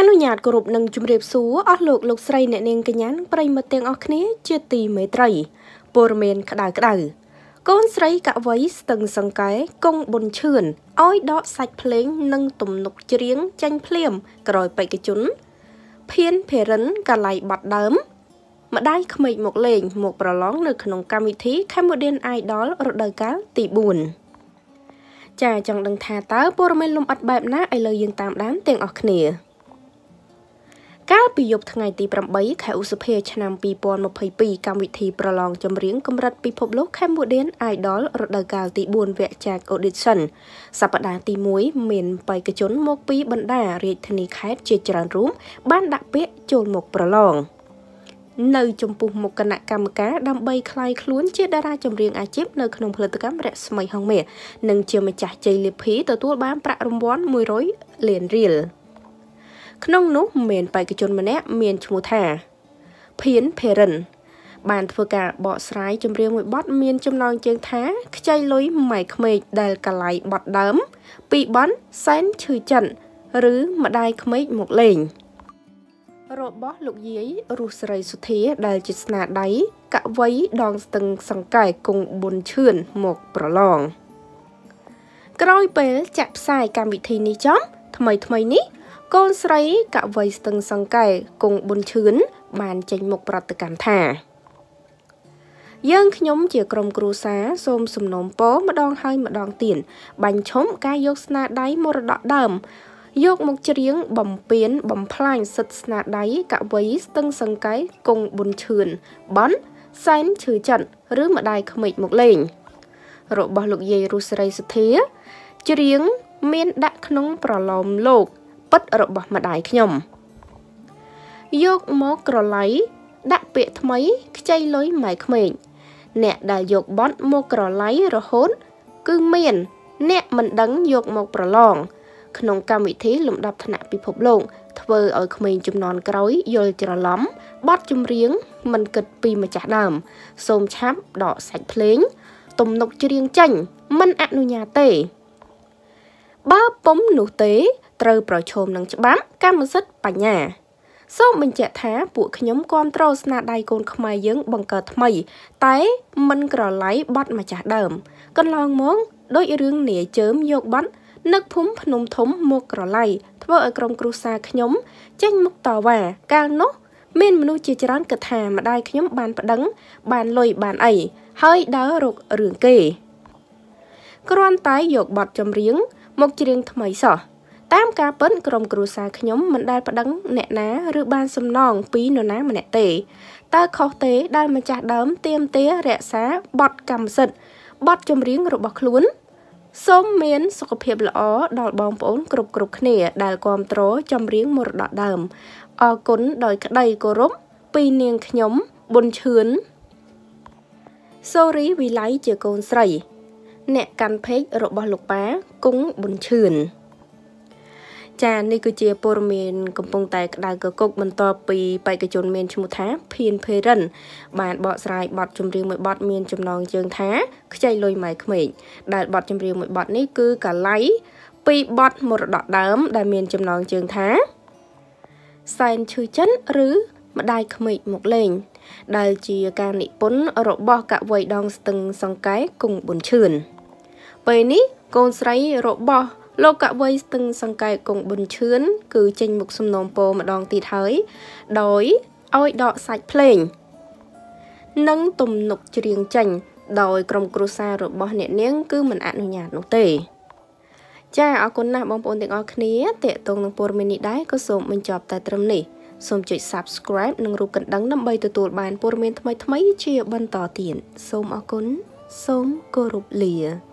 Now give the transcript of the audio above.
អនុញ្ញាតគោរពនិងជម្រាបសួរអស់លោកលោកស្រីអ្នកនាងកញ្ញាប្រិយមិត្តទាំងអស់គ្នាជាទីមេត្រីព័រមានក្តៅក្តៅកូនស្រីកវីស្ទឹងសង្កែគង់ប៊ុនឈឿនឲ្យដកសាច់ភ្លេងនិងទំនុកច្រៀងចាញ់ភ្លាមក្រោយបេក្ខជនភៀនភេរិនកាឡៃបាត់ដើមម្ដាយក្មេកមកលេងមកប្រឡងនៅក្នុងកម្មវិធី Cambodian Idol រដូវកាលទី4ចាចង់ដឹងថាតើព័ត៌មានលំអិតបែបណាឥឡូវយើងតាមដានទាំងអស់គ្នា កាលពីយប់ថ្ងៃទី8ខែឧសភាឆ្នាំ2022កម្មវិធីប្រឡងចម្រៀងកម្រិតពិភពលោក Cambodian Idol រដូវកាលទី4វគ្គចែក Audition សប្តាហ៍ទី1មានបេក្ខជនមកពីបណ្ដារាជធានីខេត្តជាច្រើនរូបបានដាក់ពាក្យចូលមកប្រឡងនៅចំពោះមុខគណៈកម្មការដើម្បីคลายខ្លួនជាតារាចម្រៀងអាជីពនៅក្នុងផលិតកម្មរស្មីហងមាសនិងជាម្ចាស់ជ័យលាភីទទួលបានប្រាក់រង្វាន់100លានរៀល។ ក្នុងនោះមានបេក្ខជនម្នាក់មានឈ្មោះថាភៀនភេរិន បានធ្វើការបកស្រាយចម្រៀងមួយបទមានចំណងជើងថាខ្ចីលុយម៉ែក្មេកដែលកឡៃបទដើម ពីបនសែនឈឺចិនឬម្ដាយក្មេកមកលេងរបស់លោកយាយរុស្រីសុធាដែលជាស្នាដៃកវីដងស្ទឹងសង្កែគង់ប៊ុនឈឿនមកប្រឡងក្រោយពេលចាក់ផ្សាយកម្មវិធីនេះចំថ្មីថ្មីនេះ កូនស្រីកវីស្ទឹងសង្កែគង់ប៊ុនឈឿនបានចេញមុខប្រតិកម្មថាយើងខ្ញុំជាក្រុមគ្រួសារសូមសំណូមពរម្ដងហើយម្ដងទៀតបាញ់ឈុំការយកស្នាដៃមរតកដើមយកមកច្រៀងបំពេញបំផ្លាញសិទ្ធស្នាដៃកវីស្ទឹងសង្កែគង់ប៊ុនឈឿនបនសែនឈឺចិត្តឬម្ដាយក្មេកមកលេង របស់លោកយាយរុស្រីសុធា ច្រៀងមានដាក់ក្នុងប្រឡោមលោក ពិតរបស់ម្ដាយខ្ញុំយកមកក្រឡៃដាក់ពាក្យថ្មីខ្ចីលុយម៉ែក្មេងអ្នកដែលយកបន់មកក្រឡៃរហូតគឺមាន អ្នកមិនដឹងយកមកប្រឡង ក្នុងកម្មវិធីលំដាប់ថ្នាក់ពិភពលោកធ្វើឲ្យក្មេងចំនួនក្រោយយល់ច្រឡំបត់ចម្រៀងមិនគិតពីម្ចាស់ដើម សូមឆាប់ដកសាច់ភ្លេង ទំនុកច្រៀងចាញ់មិនអនុញ្ញាតទេ បើពុំនោះទេ ត្រូវប្រឈមនឹងច្បាប់កម្មសិទ្ធិបញ្ញាសូមបញ្ជាក់ថាពួកខ្ញុំគ្រប់គ្រងស្នាដៃកូនខ្មែរយើងបង្កើតថ្មី តែមិនក្រឡៃបត់ម្ចាស់ដើមកន្លងមកដោយរឿងនាយជើមយកបត់នឹកភូមិភ្នំធំមកក្រឡៃធ្វើឲ្យក្រុមគ្រួសារខ្ញុំចេញមុខតវ៉ាកាលនោះមានមនុស្សជាច្រើនគិតថាម្ដាយខ្ញុំបានប្តឹង បានលុយបានអីហើយដើររករឿងគេគ្រាន់តែយកបទចម្រៀងមកច្រៀងថ្មីសោះ តាមការពិតក្រុមគ្រួសារខ្ញុំមិនដែលប្តឹងអ្នកណាឬបានសំណងពីនរណាម្នាក់ទេតើខុសទេដែលម្ចាស់ដើមទៀមទារក្សាបទកម្មសិទ្ធិបទចម្រៀងរបស់ខ្លួនសូមមានសុខភាពល្អដល់បងប្អូនគ្រប់គ្រប់គ្នា ដែលគ្រប់គ្រងចម្រៀងមរតកដើមអរគុណដោយក្តីគោរពពីនាងខ្ញុំប៊ុនឈឿនសូរីវិល័យជាកូនស្រី អ្នកកាន់ពេករបស់លោកប៉ាគង់ប៊ុនឈឿន ចានេះគឺជាព័ត៌មានកំពុងតែក្តៅកគុកបន្ទាប់ពីបេក្ខជនមានឈ្មោះថាភៀនភេរិន បានបកស្រាយបទចម្រៀងមួយបទមានចំណងជើងថាខ្ចីលុយម៉ែក្មេកដែលបទចម្រៀងមួយបទនេះគឺកាឡៃពីបទមរតកដើម ដែលមានចំណងជើងថាសែនឈឺចិនឬម្ដាយក្មេកមកលេង ដែលជាការនិពន្ធរបស់កវីដងស្ទឹងសង្កែគង់ប៊ុនឈឿនពេលនេះកូនស្រីរបស់ លោកកវីស្ទឹងសង្កែគង់ប៊ុនឈឿនគឺចេញមុខសំណូមពរម្ដងទៀតហើយដោយឲ្យដកសាច់ភ្លេង និងទំនុកច្រៀងចេញ ដោយក្រុមគ្រួសាររបស់អ្នកនាង គឺមិនអនុញ្ញាតនោះទេចាអរគុណណាស់បងប្អូនទាំងអស់គ្នាតេតងនឹងព័ត៌មាននេះដែរក៏សូមបញ្ចប់តែត្រឹមនេះសូមចុច Subscribe និងរូបកណ្ដឹងដើម្បីទទួលបានព័ត៌មានថ្មីៗជាបន្តទៀតសូមអរគុណសូមគោរពលា